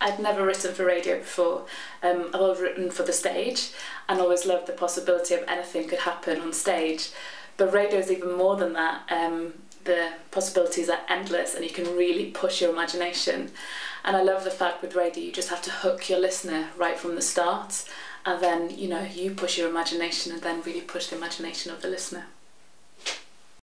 I'd never written for radio before. Um, I've always written for the stage and always loved the possibility of anything could happen on stage. But radio is even more than that. Um, the possibilities are endless and you can really push your imagination. And I love the fact with radio you just have to hook your listener right from the start and then you know you push your imagination and then really push the imagination of the listener.